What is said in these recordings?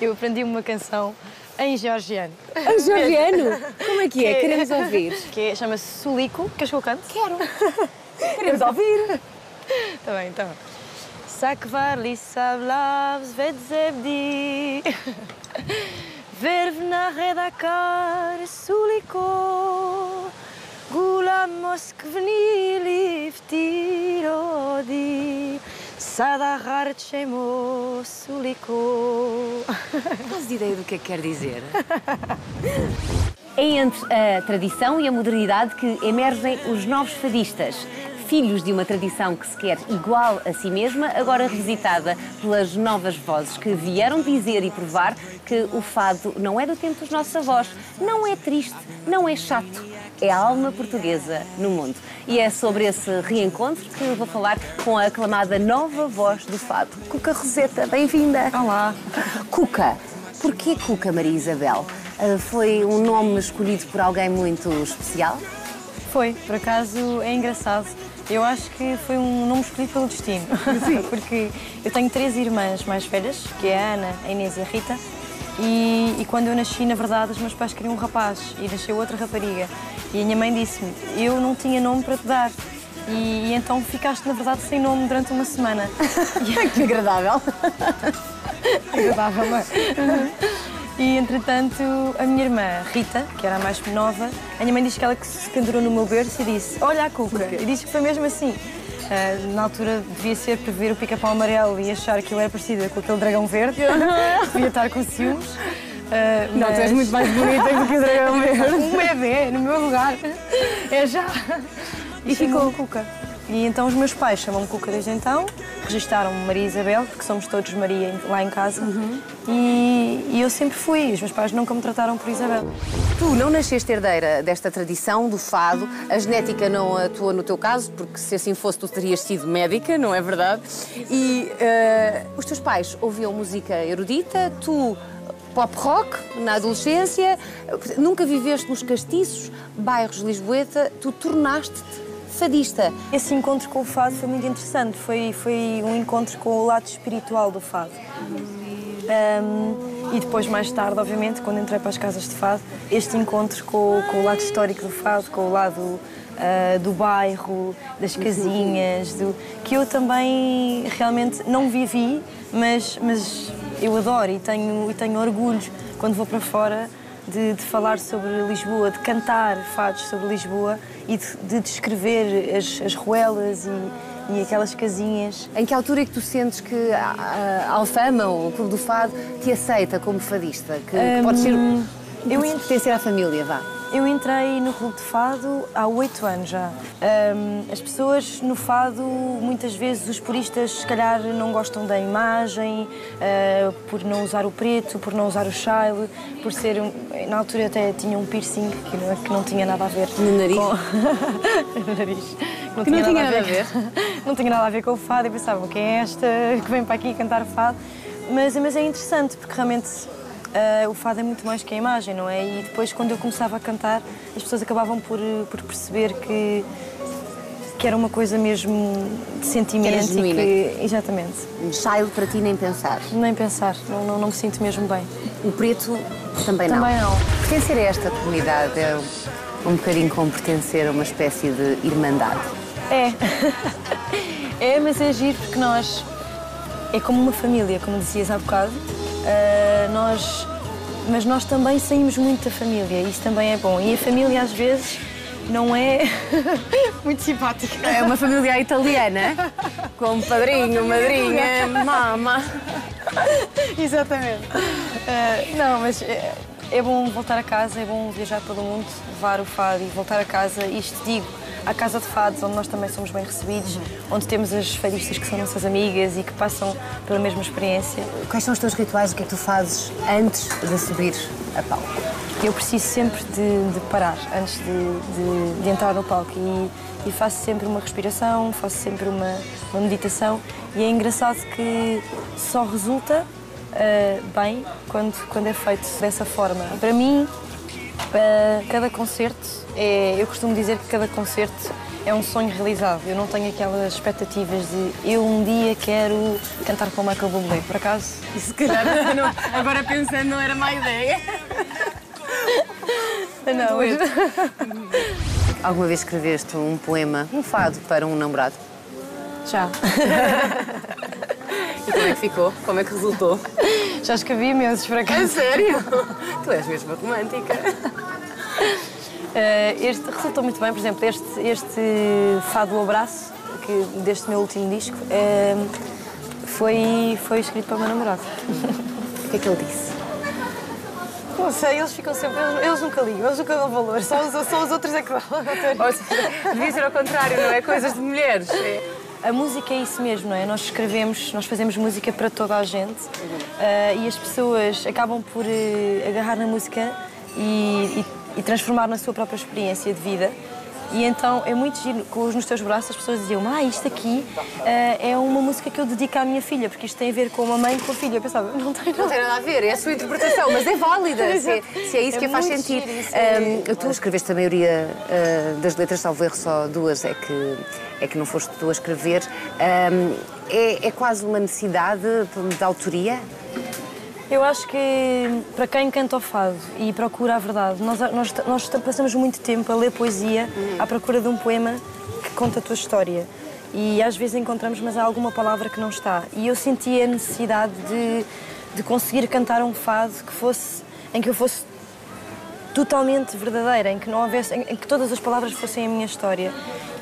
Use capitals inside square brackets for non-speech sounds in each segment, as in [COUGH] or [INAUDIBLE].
eu aprendi uma canção em georgiano. Em georgiano? Como é que é? Que- Queremos ouvir. Que é- chama-se Sulico. Queres que eu cante? Quero. [LAUGHS] Queremos ouvir. Tá bem, tá bem. Sakvar sablavs vedzebdi [LAUGHS] Vervna redakar suliko Gula moskvni liftirodi Sadahar chemo suliko [LAUGHS] Fazes ideia do que é que quer dizer? É entre a tradição e a modernidade que emergem os novos fadistas. Filhos de uma tradição que se quer igual a si mesma, agora revisitada pelas novas vozes que vieram dizer e provar que o fado não é do tempo dos nossos avós, não é triste, não é chato, é a alma portuguesa no mundo. E é sobre esse reencontro que vou falar com a aclamada nova voz do fado, Cuca Roseta. Bem-vinda! Olá Cuca. Porquê Cuca Maria Isabel? Ah, foi um nome escolhido por alguém muito especial? Foi, por acaso é engraçado. Eu acho que foi um nome escolhido pelo destino. [LAUGHS] Porque eu tenho três irmãs mais velhas, que é a Ana, a Inês e a Rita. E, e quando eu nasci, na verdade, os meus pais queriam um rapaz e nasceu outra rapariga. E a minha mãe disse-me: Eu não tinha nome para te dar. E, e então ficaste, na verdade, sem nome durante uma semana. [LAUGHS] que agradável. agradável, não é? E entretanto, a minha irmã Rita, que era a mais nova, a minha mãe diz que ela que se pendurou no meu berço e disse: Olha a cuca. E disse que foi mesmo assim. Ah, na altura devia ser para ver o pica-pau amarelo e achar que eu era parecida com aquele dragão verde. [LAUGHS] devia estar com ciúmes. Ah, Não, tu és mas- muito mais bonita do que o dragão [LAUGHS] verde. um bebê no meu lugar. É já. E ficou Cuca. E então os meus pais chamam-me Cuca desde então, registaram-me Maria Isabel, porque somos todos Maria lá em casa. E, e eu sempre fui, os meus pais nunca me trataram por Isabel. Tu não nasceste herdeira desta tradição do fado, a genética não atua no teu caso, porque se assim fosse tu terias sido médica, não é verdade? E eh, os teus pais ouviam música erudita, tu pop rock na adolescência, nunca viveste nos castiços, bairros de Lisboeta, tu tornaste-te fadista. Esse encontro com o fado foi muito interessante, foi, foi um encontro com o lado espiritual do fado. Um, e depois, mais tarde, obviamente, quando entrei para as casas de fado, este encontro com, com o lado histórico do fado, com o lado ah, do bairro, das casinhas, do, que eu também realmente não vivi, mas, mas eu adoro e tenho, e tenho orgulho quando vou para fora de, de falar sobre Lisboa, de cantar fados sobre Lisboa e de, de descrever as, as ruelas e, e aquelas casinhas. Em que altura é que tu sentes que a, a Alfama, ou o Clube do Fado, te aceita como fadista? Que, que pode ser. eu Eu ent- pertencer à família, vá. Eu entrei no Clube de Fado há oito anos já. Hum, as pessoas no Fado, muitas vezes, os puristas, se calhar, não gostam da imagem, ah, por não usar o preto, por não usar o shile, por ser. um- na altura até tinha um piercing que não, que não tinha nada a ver. No nariz? Com... [LAUGHS] no nariz. Não Que não tinha nada a ver. [LAUGHS] não tinha nada a ver com o fado e pensavam quem é esta que vem para aqui cantar fado. Mas, mas é interessante porque realmente ah, o fado é muito mais que a imagem, não é? E depois, quando eu começava a cantar, as pessoas acabavam por, por perceber que, que era uma coisa mesmo de sentimento. era e que, exatamente. Child para ti nem pensar. Nem pensar, não, não, não me sinto mesmo bem. O preto também não. Também não. Pertencer a esta comunidade é um bocadinho como pertencer a uma espécie de irmandade. É. [LAUGHS] é, mas é giro porque nós. É como uma família, como dizias há bocado. Ah, nós. Mas nós também saímos muito da família, isso também é bom. E a família, às vezes, não é [LAUGHS] muito simpática. É uma família italiana, com padrinho, madrinha, mama. [LAUGHS] Exatamente. Ah, não, mas é, bom voltar a casa, é bom viajar pelo mundo, levar o fado e voltar a casa. Isto digo, à casa de fados, onde nós também somos bem recebidos, onde temos as fadistas que são nossas amigas e que passam pela mesma experiência. Quais são os teus rituais? O que é que tu fazes antes de subir a palco? Eu preciso sempre de, de parar antes de, de- de entrar no palco e, e faço sempre uma respiração, faço sempre uma, uma meditação e é engraçado que só resulta ah, bem quando, quando é feito dessa forma. Para mim, ah, cada concerto, é, eu costumo dizer que cada concerto é um sonho realizado. Eu não tenho aquelas expectativas de eu um dia quero cantar com o Michael Bublé. Por acaso? E se calhar, [LAUGHS] não, agora pensando, não era má ideia. [LAUGHS] Não, mas... Alguma vez escreveste um poema, um fado para um namorado? Já. [LAUGHS] E como é que ficou? Como é que resultou? Já escrevi imensos, por É acaso. sério? Tu és mesmo romântica. Eh, este resultou muito bem, por exemplo, este, este Fado do Abraço, que, deste meu último disco, eh, foi, foi escrito para o meu namorado. [LAUGHS] O que é que ele disse? Não sei, eles ficam sempre. Eles, eles nunca ligam, eles nunca dão valor, só os, só os outros é que dão. Devia ser ao contrário, não é? Coisas de mulheres. A música é isso mesmo, não é? Nós escrevemos, nós fazemos música para toda a gente eh, e as pessoas acabam por eh, agarrar na música e, e- e transformar na sua própria experiência de vida. E então é muito giro, com os nos teus braços as pessoas diziam ah, isto aqui eh, é uma música que eu dedico à minha filha, porque isto tem a ver com a mãe e com a filha. Eu pensava, não tem Não nada. tem nada a ver, é a sua interpretação, mas é válida, [LAUGHS] se é, se é isso É que a faz sentir. giro, é- Ahm, tu escreveste a maioria ah, das letras, salvo erro, só duas é que, é que não foste tu a escrever. Ahm, é, é quase uma necessidade de autoria? Eu acho que para quem canta o fado e procura a verdade, nós, nós, nós passamos muito tempo a ler poesia à procura de um poema que conta a tua história. E às vezes encontramos, mas há alguma palavra que não está. E eu senti a necessidade de, de conseguir cantar um fado que fosse, em que eu fosse totalmente verdadeira, em que não houvesse, em, em que todas as palavras fossem a minha história.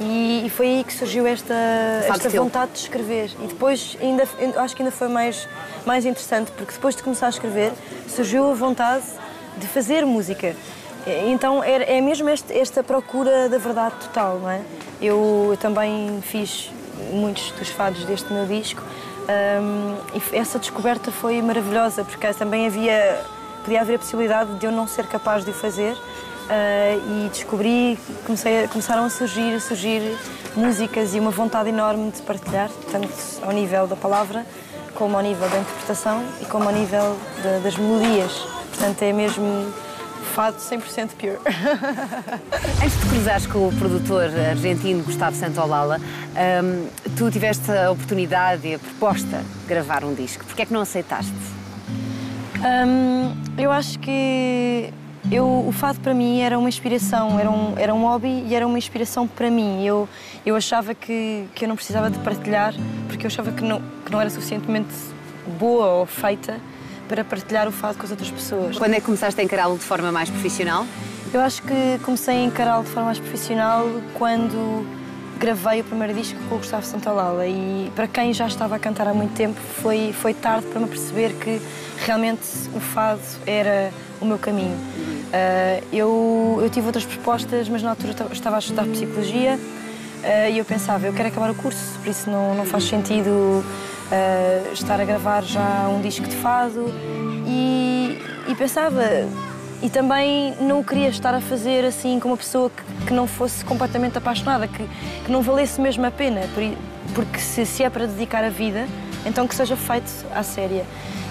E, e foi aí que surgiu esta, esta vontade de escrever. E depois ainda acho que ainda foi mais mais interessante porque depois de começar a escrever surgiu a vontade de fazer música. Então era- é mesmo este- esta procura da verdade total, não é? Eu, eu também fiz muitos dos fados deste meu disco hum, e essa descoberta foi maravilhosa porque também havia podia haver a possibilidade de eu não ser capaz de o fazer ah, e descobri, comecei começaram a surgir, a surgir músicas e uma vontade enorme de partilhar, tanto ao nível da palavra, como ao nível da interpretação e como ao nível da- das melodias. Portanto, é mesmo fado 100% pure. [LAUGHS] Antes de cruzares com o produtor argentino Gustavo Santolala, ahm, tu tiveste a oportunidade e a proposta de gravar um disco. Porquê é que não aceitaste? Hum, eu acho que eu, o fado para mim era uma inspiração, era um, era um hobby e era uma inspiração para mim. Eu, eu achava que, que eu não precisava de partilhar porque eu achava que não, que não era suficientemente boa ou feita para partilhar o fado com as outras pessoas. Quando é que começaste a encará-lo de forma mais profissional? Eu acho que comecei a encará-lo de forma mais profissional quando gravei o primeiro disco com o Gustavo Santaolalla e para quem já estava a cantar há muito tempo foi, foi tarde para me perceber que realmente o fado era o meu caminho. Ah, eu, eu tive outras propostas, mas na altura ta- estava a estudar Psicologia ah, e eu pensava, eu quero acabar o curso, por isso não, não faz sentido ah, estar a gravar já um disco de fado e, e pensava, e também não queria estar a fazer assim com uma pessoa que, que não fosse completamente apaixonada, que, que não valesse mesmo a pena, porque se, se é para dedicar a vida, então que seja feito à séria.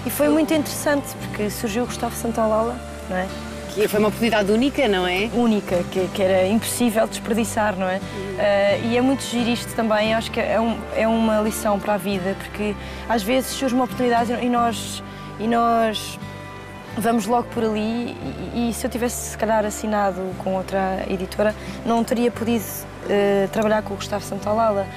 E foi muito interessante, porque surgiu o Gustavo Santaolalla, não é? Que foi uma oportunidade única, não é? única, que, que era impossível desperdiçar, não é? Ah, e é muito giro isto também, acho que é, um- é uma lição para a vida, porque às vezes surge uma oportunidade e nós, e nós vamos logo por ali e, e se eu tivesse se calhar assinado com outra editora, não teria podido eh, trabalhar com o Gustavo Santaolalla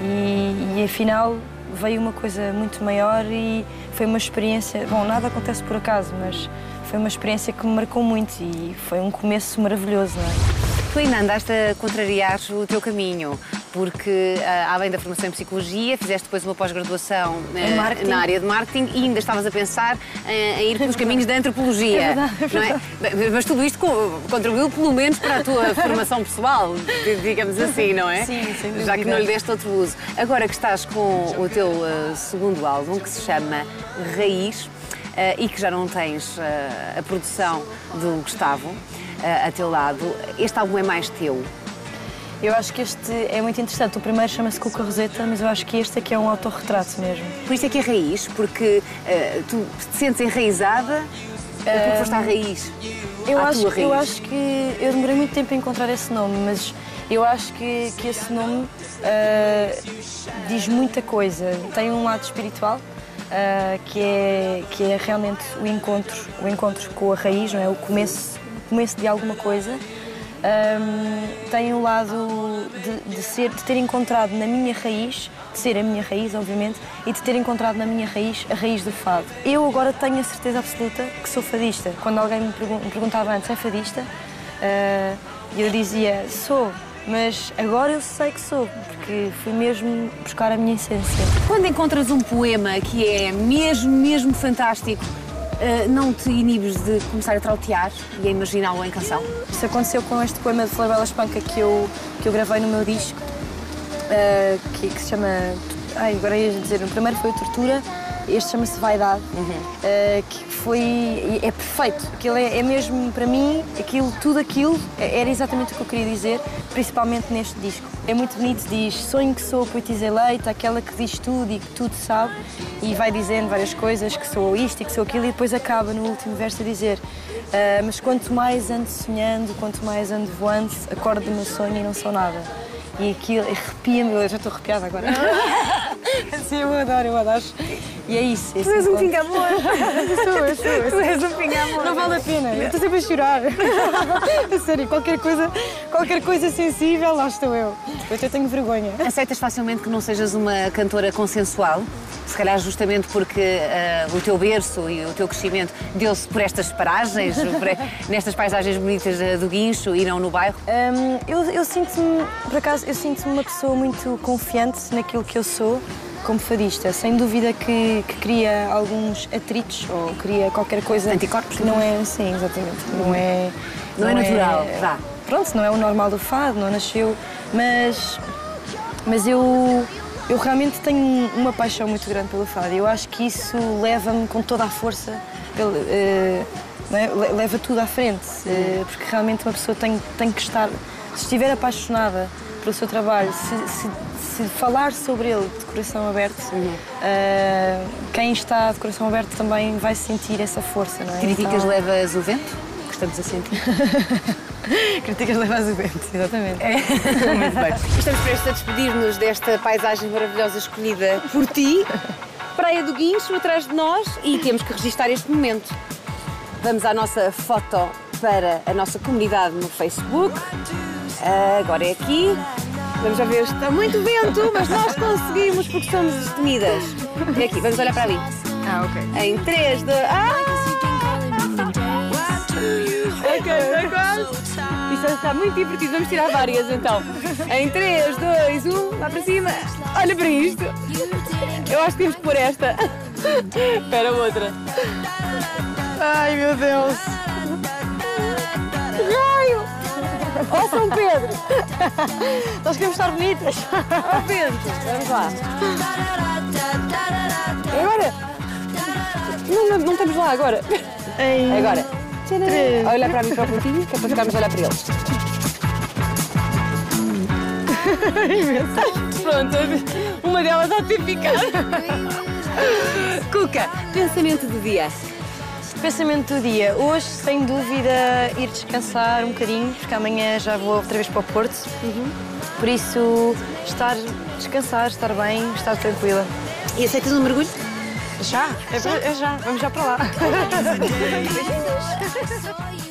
e, e afinal veio uma coisa muito maior e foi uma experiência, bom, nada acontece por acaso, mas foi uma experiência que me marcou muito e foi um começo maravilhoso, não é? Tu ainda andaste a contrariar o teu caminho, porque ah, além da formação em Psicologia, fizeste depois uma pós-graduação eh, na área de marketing e ainda estavas a pensar eh, em ir pelos [LAUGHS] caminhos da antropologia. É verdade, é é? Bem, Mas tudo isto co- contribuiu pelo menos para a tua [LAUGHS] formação pessoal, di- digamos assim, não é? Sim, sem Já que não lhe deste outro uso. Agora que estás com o teu eh, segundo álbum, que se chama Raiz, eh, e que já não tens eh, a produção do Gustavo eh, a teu lado, este álbum é mais teu. Eu acho que este é muito interessante. O primeiro chama-se Cuca Roseta, mas eu acho que este aqui é um autorretrato mesmo. Por isso é que é raiz, porque eh, tu te sentes enraizada ou porque foste à raiz? Eu à acho, tua raiz. eu acho que eu demorei muito tempo a encontrar esse nome, mas Eu acho que, que esse nome uh, diz muita coisa. Tem um lado espiritual, uh, que, é, que é realmente o encontro, o encontro com a raiz, não é? o começo, começo de alguma coisa. Um, tem o lado de, de, ser, de ter encontrado na minha raiz, de ser a minha raiz, obviamente, e de ter encontrado na minha raiz a raiz do fado. Eu agora tenho a certeza absoluta que sou fadista. Quando alguém me, perguntava antes, é fadista? Uh, eu dizia, sou, mas agora eu sei que sou, porque fui mesmo buscar a minha essência. Quando encontras um poema que é mesmo, mesmo fantástico, uh, não te inibes de começar a trautear e a imaginá-lo em canção? Isso aconteceu com este poema de Flabela Espanca que eu, que eu gravei no meu disco, uh, que, que, se chama. Ai, agora ia dizer, o primeiro foi Tortura este chama-se Vaidade, uhum. uh, que foi. é perfeito. Aquilo é, é, mesmo, para mim, aquilo, tudo aquilo era exatamente o que eu queria dizer, principalmente neste disco. É muito bonito, diz sonho que sou poetisa eleita, aquela que diz tudo e que tudo sabe, e vai dizendo várias coisas, que sou isto e que sou aquilo, e depois acaba no último verso a dizer uh, mas quanto mais ando sonhando, quanto mais ando voando, acordo do meu sonho e não sou nada. E aquilo arrepia-me, eu já estou arrepiada agora. [LAUGHS] Sim, eu adoro, eu adoro. E é isso. Tu és um pinga-amor. sou, eu sou, eu Tu és um pinga-amor. Não vale a pena, eu estou sempre a chorar. [LAUGHS] a sério, qualquer coisa, qualquer coisa sensível, lá estou eu. Eu até tenho vergonha. Aceitas facilmente que não sejas uma cantora consensual? Se calhar justamente porque uh, o teu berço e o teu crescimento deu-se por estas paragens, [LAUGHS] por, nestas paisagens bonitas uh, do Guincho e não no bairro? Um, eu, eu sinto-me, por acaso, eu sinto-me uma pessoa muito confiante naquilo que eu sou como fadista. Sem dúvida que, que cria alguns atritos ou cria qualquer coisa. Anticorpos? Que não é, sim, exatamente. Não é. Não, é não é natural, é, vá. Pronto, não é o normal do fado, não nasceu. Mas. Mas eu. Eu realmente tenho uma paixão muito grande pelo fado. Eu acho que isso leva-me com toda a força, pelo, uh, é? leva tudo à frente, uh, porque realmente uma pessoa tem, tem que estar, se estiver apaixonada pelo seu trabalho, se, se, se falar sobre ele de coração aberto, uhum. uh, quem está de coração aberto também vai sentir essa força, não é? Críticas então... levas o vento? Que estamos a sentir. [LAUGHS] Críticas levas o vento, exatamente. É. [LAUGHS] Muito bem. Estamos prestes a despedir-nos desta paisagem maravilhosa escolhida por ti. Praia do Guincho atrás de nós e temos que registrar este momento. Vamos à nossa foto para a nossa comunidade no Facebook. Agora é aqui. Vamos já ver, está muito vento, mas nós conseguimos porque somos destemidas. É aqui, vamos olhar para ali. Ah, ok. Em 3, 2. Ah! Ok, está quase. Isto está muito divertido, vamos tirar várias então. Em 3, 2, 1, lá para cima. Olha para isto. Eu acho que temos que pôr esta. Espera outra. Ai meu Deus. Ó São Pedro! Nós queremos estar bonitas. Ó Pedro, vamos lá. Agora! Não, não estamos lá agora. Em... Agora. Três. Olha para mim para o pontinho, que é para ficarmos a olhar para eles. [LAUGHS] Pronto, uma delas a ter ficado. Cuca, pensamento do dia. Pensamento do dia. Hoje, sem dúvida, ir descansar um bocadinho, porque amanhã já vou outra vez para o Porto. Uhum. Por isso, estar, descansar, estar bem, estar tranquila. E aceitas um mergulho? Já? É, é já. Vamos já para lá. [LAUGHS]